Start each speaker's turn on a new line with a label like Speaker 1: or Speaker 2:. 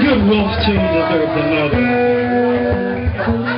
Speaker 1: Good wolf tune deserves another.